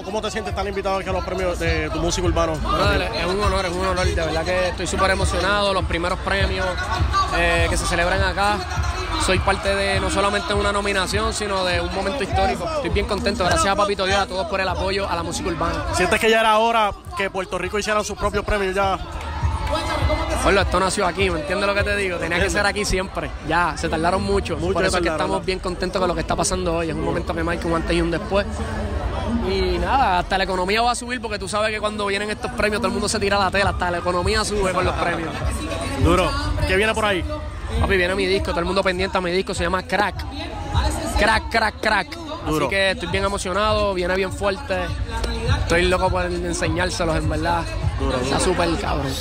¿Cómo, ¿Cómo te sientes estar invitado aquí a los premios de tu música urbano? Es un honor, es un honor. De verdad que estoy súper emocionado. Los primeros premios eh, que se celebran acá. Soy parte de no solamente una nominación, sino de un momento histórico. Estoy bien contento. Gracias a Papito Dios, a todos por el apoyo a la música urbana. ¿Sientes que ya era hora que Puerto Rico hiciera sus propios premios ya? Bueno, esto nació aquí, ¿me entiendes lo que te digo? Tenía que ser aquí siempre. Ya, se tardaron mucho. Mucho Por eso es que estamos bien contentos con lo que está pasando hoy. Es un momento que marca un antes y un después. Y nada, hasta la economía va a subir porque tú sabes que cuando vienen estos premios todo el mundo se tira la tela. Hasta la economía sube con los premios. Duro. ¿Qué viene por ahí? Papi, viene mi disco, todo el mundo pendiente a mi disco, se llama Crack. Crack, crack, crack. Duro. Así que estoy bien emocionado, viene bien fuerte. Estoy loco por enseñárselos, en verdad. Está súper cabrón.